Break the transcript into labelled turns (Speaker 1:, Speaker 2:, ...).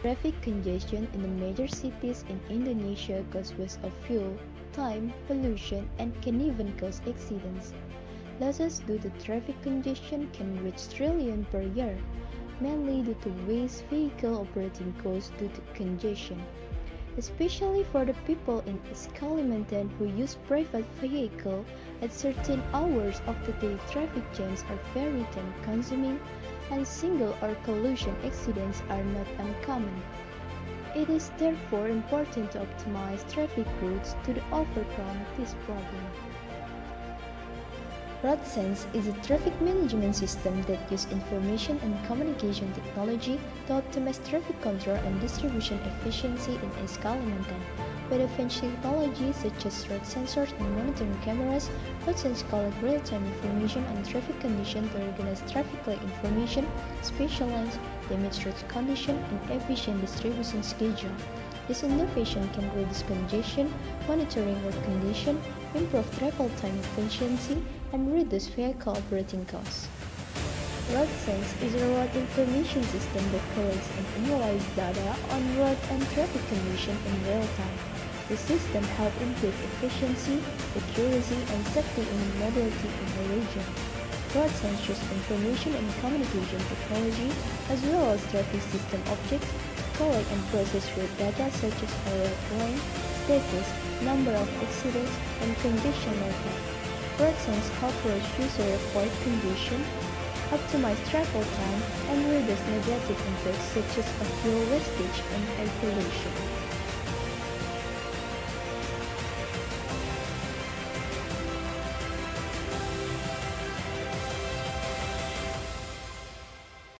Speaker 1: Traffic congestion in the major cities in Indonesia causes waste of fuel, time, pollution, and can even cause accidents. Losses due to traffic congestion can reach trillion per year, mainly due to waste vehicle operating costs due to congestion. Especially for the people in Kalimantan who use private vehicle at certain hours of the day traffic jams are very time consuming and single or collision accidents are not uncommon. It is therefore important to optimize traffic routes to overcome this problem. RoadSense is a traffic management system that uses information and communication technology to optimize traffic control and distribution efficiency in East Kalimantan. With advanced technology such as road sensors and monitoring cameras, RoadSense collect real-time information on traffic condition to organize traffic light information, specialize damage road condition, and efficient distribution schedule. This innovation can reduce congestion, monitoring road condition, improve travel time efficiency, and reduce vehicle operating costs. RoadSense is a road information system that collects and analyzes data on road and traffic condition in real time. The system helps improve efficiency, accuracy, and safety in mobility in the region. RoadSense uses information and communication technology as well as traffic system objects collect and process road data such as road length, status, number of accidents, and congestion level. RoadSense helps user avoid optimize travel time, and reduce negative impacts such as fuel wastage and air pollution.